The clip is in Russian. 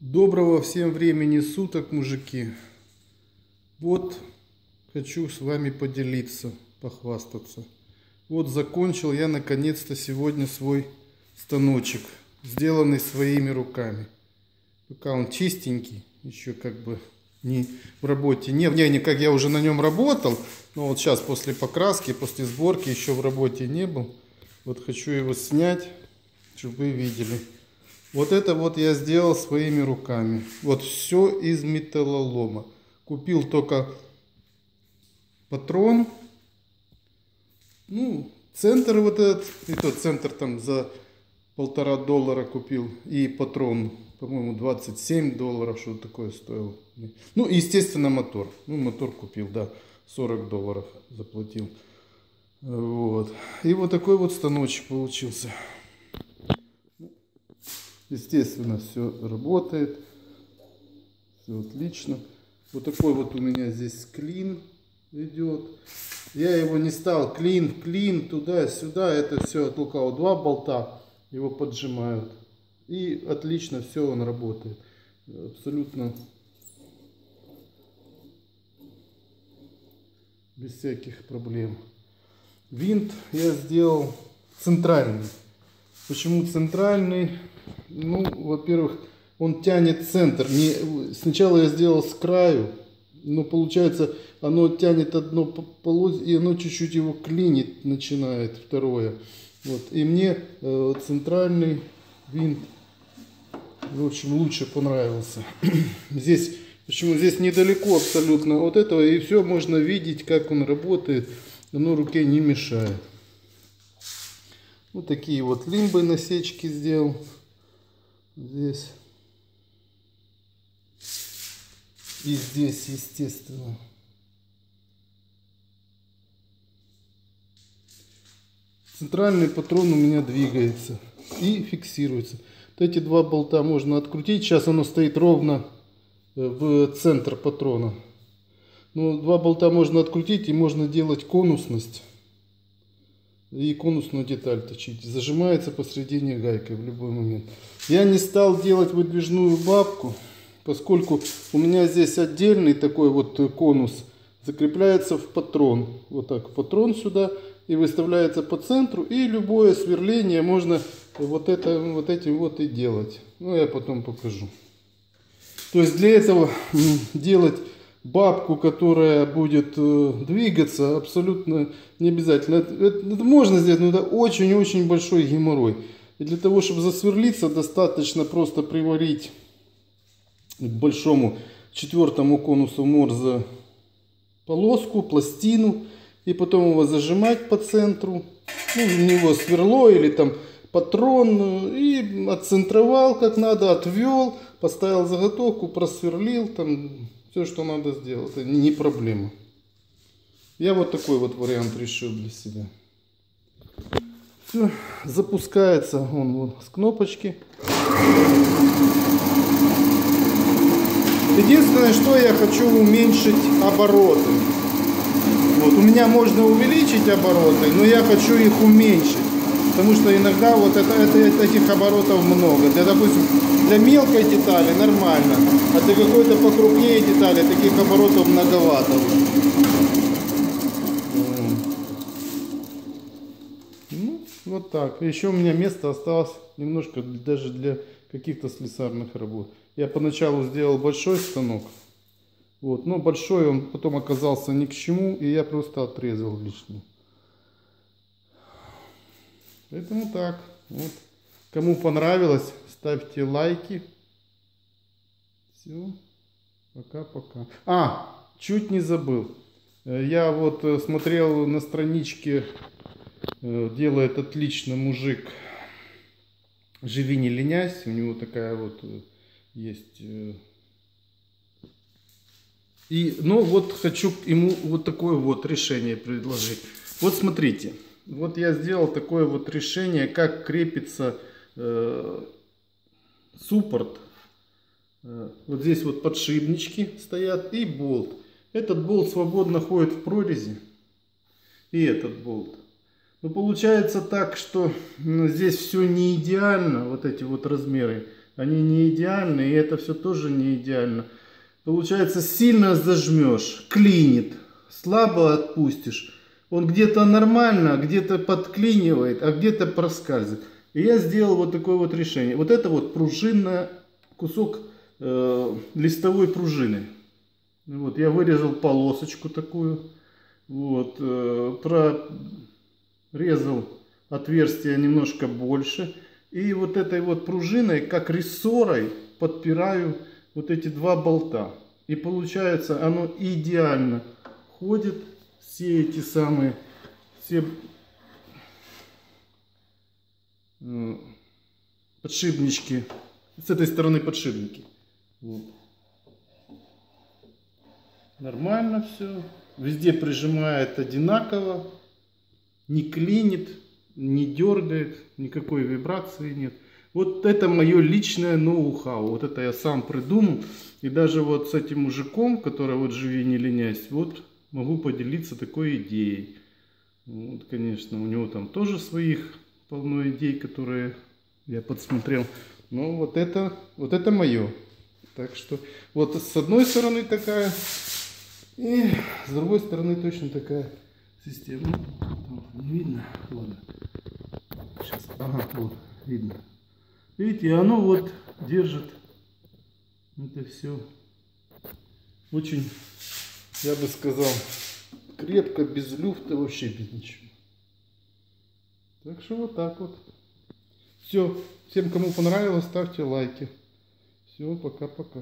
Доброго всем времени суток, мужики. Вот хочу с вами поделиться, похвастаться. Вот закончил я наконец-то сегодня свой станочек, сделанный своими руками. Пока он чистенький, еще как бы не в работе. Не, не, не, как я уже на нем работал, но вот сейчас после покраски, после сборки еще в работе не был. Вот хочу его снять, чтобы вы видели. Вот это вот я сделал своими руками. Вот все из металлолома. Купил только патрон. Ну, центр вот этот. И тот центр там за полтора доллара купил. И патрон, по-моему, 27 долларов, что такое стоило. Ну, естественно, мотор. Ну, мотор купил, да, 40 долларов заплатил. Вот. И вот такой вот станочек получился. Естественно, все работает. Все отлично. Вот такой вот у меня здесь клин идет. Я его не стал клин, клин, туда-сюда. Это все только вот два болта его поджимают. И отлично все он работает. Абсолютно без всяких проблем. Винт я сделал центральный. Почему центральный? Ну, во-первых, он тянет центр. Не, сначала я сделал с краю, но получается, оно тянет одно полос, и оно чуть-чуть его клинит начинает, второе. Вот. И мне э, центральный винт, в общем, лучше понравился. здесь, почему здесь недалеко абсолютно от этого, и все можно видеть, как он работает. Оно руке не мешает. Вот такие вот лимбы насечки сделал здесь. И здесь, естественно. Центральный патрон у меня двигается и фиксируется. Вот эти два болта можно открутить. Сейчас оно стоит ровно э, в центр патрона. Но два болта можно открутить и можно делать конусность и конусную деталь точить. Зажимается посредине гайкой в любой момент. Я не стал делать выдвижную бабку, поскольку у меня здесь отдельный такой вот конус закрепляется в патрон. Вот так патрон сюда и выставляется по центру. И любое сверление можно вот, это, вот этим вот и делать. Ну, я потом покажу. То есть для этого делать бабку, которая будет э, двигаться, абсолютно не обязательно. Это, это, это можно сделать, но это очень-очень большой геморрой. И для того, чтобы засверлиться, достаточно просто приварить к большому четвертому конусу Морзе полоску, пластину, и потом его зажимать по центру. Ну, в него сверло или там патрон, и отцентровал как надо, отвел, поставил заготовку, просверлил, там все, что надо сделать, это не проблема. Я вот такой вот вариант решил для себя. Все, запускается он вот с кнопочки. Единственное, что я хочу уменьшить обороты. Вот, у меня можно увеличить обороты, но я хочу их уменьшить. Потому что иногда вот это, это, этих оборотов много. Для, допустим, для мелкой детали нормально, а для какой-то покрупнее детали таких оборотов многовато. Ну, вот так. Еще у меня место осталось немножко даже для каких-то слесарных работ. Я поначалу сделал большой станок. Вот, но большой он потом оказался ни к чему, и я просто отрезал лишний. Поэтому так. Вот. Кому понравилось, ставьте лайки. Все. Пока-пока. А, чуть не забыл. Э, я вот э, смотрел на страничке, э, делает отлично мужик. Живи не ленясь. У него такая вот есть... И, ну вот хочу ему вот такое вот решение предложить. Вот смотрите. Вот я сделал такое вот решение, как крепится э, суппорт. Э, вот здесь вот подшипнички стоят и болт. Этот болт свободно ходит в прорези. И этот болт. Но получается так, что здесь все не идеально, вот эти вот размеры они не идеальны, и это все тоже не идеально. Получается, сильно зажмешь, клинит, слабо отпустишь. Он где-то нормально, где-то подклинивает, а где-то проскальзывает. И я сделал вот такое вот решение. Вот это вот пружинная, кусок э, листовой пружины. Вот, я вырезал полосочку такую. Вот, э, прорезал отверстие немножко больше. И вот этой вот пружиной, как рессорой, подпираю вот эти два болта. И получается оно идеально ходит. Все эти самые, все подшипнички. С этой стороны подшипники. Вот. Нормально все. Везде прижимает одинаково. Не клинит, не дергает, никакой вибрации нет. Вот это мое личное ноу-хау. Вот это я сам придумал. И даже вот с этим мужиком, который вот живи не ленясь, вот могу поделиться такой идеей. Вот, конечно, у него там тоже своих полно идей, которые я подсмотрел. Но вот это, вот это мое. Так что вот с одной стороны такая, и с другой стороны точно такая система. Ну, не видно? Ладно. Сейчас. Ага, вот, видно. Видите, оно вот держит это все очень, я бы сказал, крепко, без люфта, вообще без ничего. Так что вот так вот. Все. Всем, кому понравилось, ставьте лайки. Все, пока-пока.